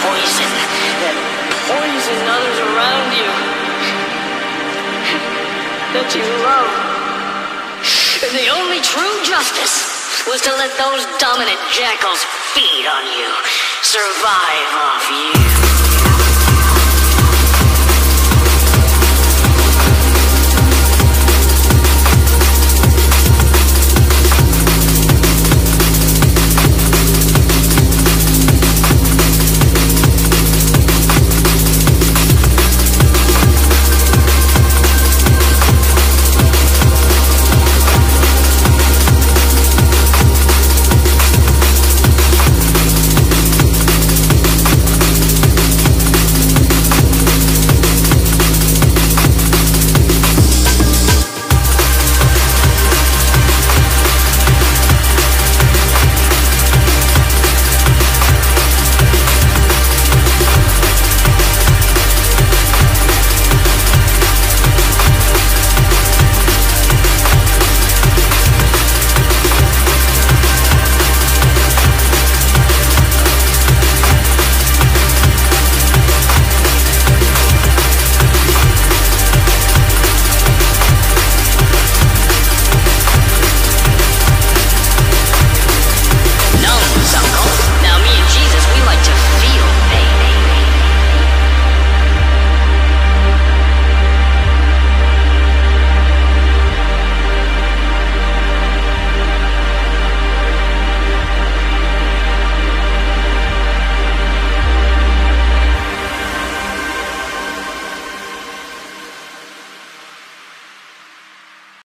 poison that poison others around you that you love. And the only true justice was to let those dominant jackals feed on you, survive off you.